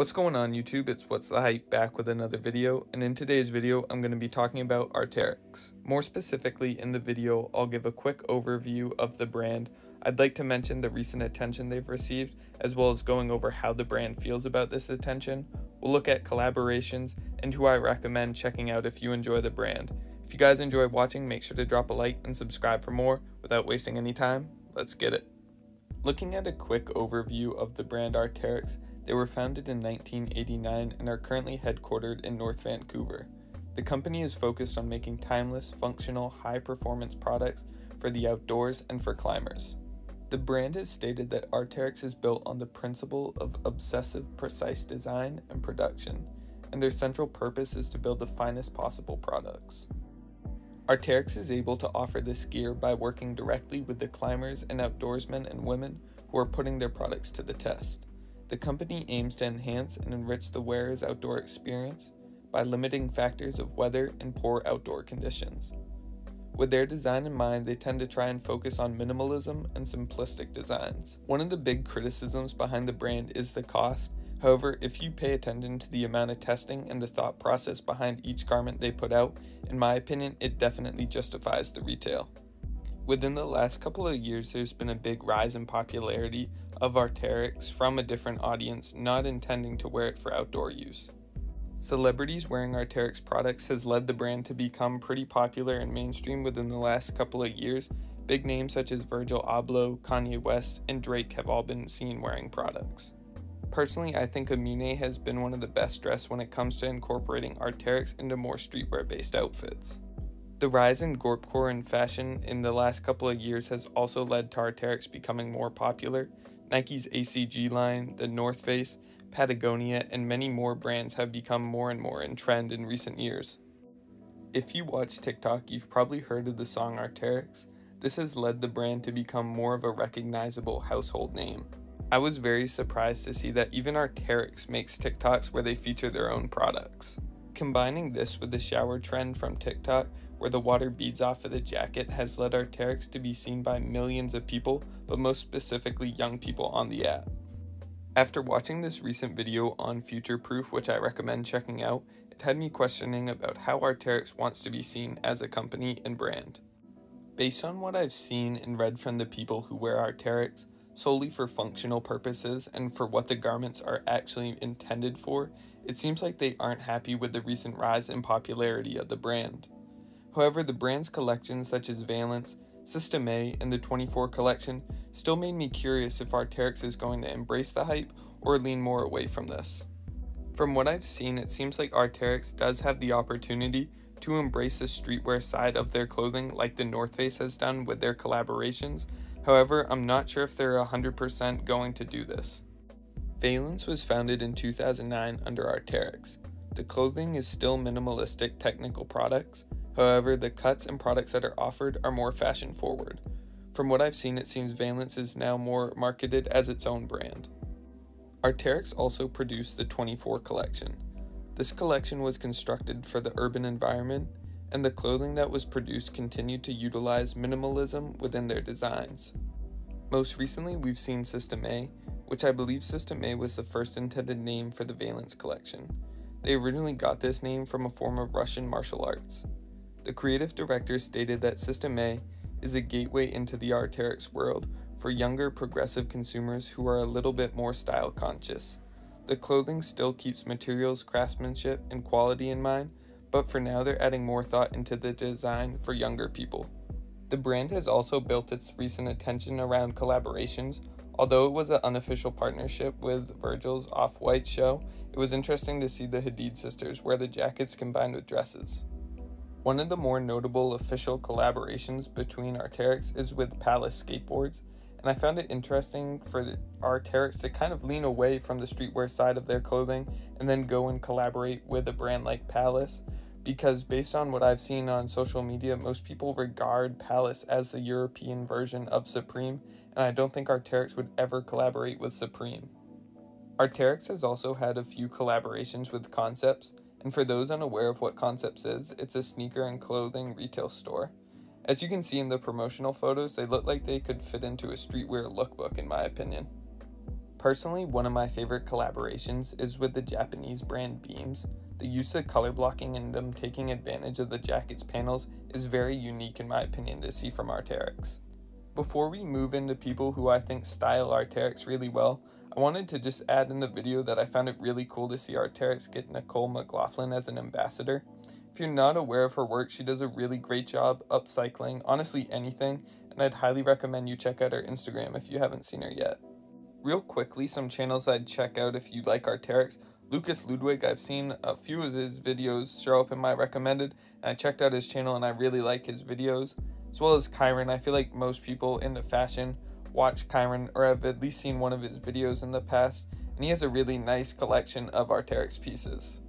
What's going on YouTube? It's What's the Hype back with another video, and in today's video I'm going to be talking about Arc'teryx. More specifically in the video, I'll give a quick overview of the brand. I'd like to mention the recent attention they've received, as well as going over how the brand feels about this attention. We'll look at collaborations and who I recommend checking out if you enjoy the brand. If you guys enjoy watching, make sure to drop a like and subscribe for more. Without wasting any time, let's get it. Looking at a quick overview of the brand Arc'teryx, they were founded in 1989 and are currently headquartered in North Vancouver. The company is focused on making timeless, functional, high performance products for the outdoors and for climbers. The brand has stated that Arc'teryx is built on the principle of obsessive, precise design and production, and their central purpose is to build the finest possible products. Arc'teryx is able to offer this gear by working directly with the climbers and outdoorsmen and women who are putting their products to the test. The company aims to enhance and enrich the wearer's outdoor experience by limiting factors of weather and poor outdoor conditions. With their design in mind, they tend to try and focus on minimalism and simplistic designs. One of the big criticisms behind the brand is the cost. However, if you pay attention to the amount of testing and the thought process behind each garment they put out, in my opinion, it definitely justifies the retail. Within the last couple of years, there's been a big rise in popularity of Arc'teryx from a different audience not intending to wear it for outdoor use. Celebrities wearing Arc'teryx products has led the brand to become pretty popular and mainstream within the last couple of years. Big names such as Virgil Abloh, Kanye West, and Drake have all been seen wearing products. Personally, I think Amine has been one of the best dressed when it comes to incorporating Arc'teryx into more streetwear based outfits. The rise in Gorpcore in fashion in the last couple of years has also led to becoming more popular, Nike's ACG line, the North Face, Patagonia, and many more brands have become more and more in trend in recent years. If you watch TikTok, you've probably heard of the song Arc'teryx. This has led the brand to become more of a recognizable household name. I was very surprised to see that even Arc'teryx makes TikToks where they feature their own products. Combining this with the shower trend from TikTok, where the water beads off of the jacket, has led Arc'teryx to be seen by millions of people, but most specifically young people on the app. After watching this recent video on Future Proof, which I recommend checking out, it had me questioning about how Arc'teryx wants to be seen as a company and brand. Based on what I've seen and read from the people who wear Arc'teryx, solely for functional purposes and for what the garments are actually intended for, it seems like they aren't happy with the recent rise in popularity of the brand. However, the brand's collections such as Veilance, System A, and the 24 collection still made me curious if Arc'teryx is going to embrace the hype or lean more away from this. From what I've seen, it seems like Arc'teryx does have the opportunity to embrace the streetwear side of their clothing like the North Face has done with their collaborations. However, I'm not sure if they're 100% going to do this. Veilance was founded in 2009 under Arc'teryx. The clothing is still minimalistic technical products, however, the cuts and products that are offered are more fashion forward. From what I've seen, it seems Veilance is now more marketed as its own brand. Arc'teryx also produced the 24 collection. This collection was constructed for the urban environment, and the clothing that was produced continued to utilize minimalism within their designs. Most recently, we've seen System A, which I believe System A was the first intended name for the Veilance collection. They originally got this name from a form of Russian martial arts. The creative director stated that System A is a gateway into the Arc'teryx world for younger progressive consumers who are a little bit more style conscious. The clothing still keeps materials, craftsmanship, and quality in mind, but for now they're adding more thought into the design for younger people. The brand has also built its recent attention around collaborations Although it was an unofficial partnership with Virgil's Off White show, it was interesting to see the Hadid sisters wear the jackets combined with dresses. One of the more notable official collaborations between Arc'teryx is with Palace Skateboards, and I found it interesting for the to kind of lean away from the streetwear side of their clothing and then go and collaborate with a brand like Palace because based on what I've seen on social media, most people regard Palace as the European version of Supreme, and I don't think Arc'teryx would ever collaborate with Supreme. Arc'teryx has also had a few collaborations with Concepts, and for those unaware of what Concepts is, it's a sneaker and clothing retail store. As you can see in the promotional photos, they look like they could fit into a streetwear lookbook in my opinion. Personally, one of my favorite collaborations is with the Japanese brand Beams. The use of color blocking and them taking advantage of the jacket's panels is very unique in my opinion to see from Arc'teryx. Before we move into people who I think style Arc'teryx really well, I wanted to just add in the video that I found it really cool to see Arc'teryx get Nicole McLaughlin as an ambassador. If you're not aware of her work, she does a really great job upcycling honestly anything, and I'd highly recommend you check out her Instagram if you haven't seen her yet. Real quickly, some channels I'd check out if you like Arc'teryx. Lucas Ludwig, I've seen a few of his videos show up in my recommended, and I checked out his channel and I really like his videos. As well as Kyron, I feel like most people into fashion watch Kyron or have at least seen one of his videos in the past, and he has a really nice collection of Arc'teryx pieces.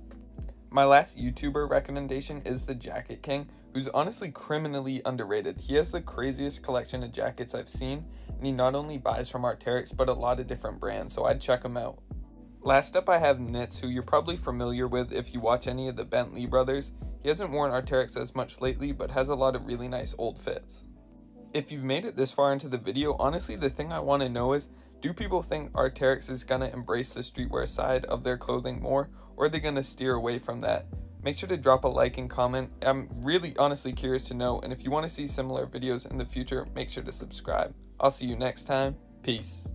My last YouTuber recommendation is the Jacket King, who's honestly criminally underrated. He has the craziest collection of jackets I've seen, and he not only buys from Arc'teryx, but a lot of different brands, so I'd check him out. Last up I have Nitz, who you're probably familiar with if you watch any of the Bentley brothers. He hasn't worn Arc'teryx as much lately, but has a lot of really nice old fits. If you've made it this far into the video, honestly the thing I want to know is, do people think Arc'teryx is going to embrace the streetwear side of their clothing more, or are they going to steer away from that? Make sure to drop a like and comment. I'm really honestly curious to know, and if you want to see similar videos in the future, make sure to subscribe. I'll see you next time. Peace.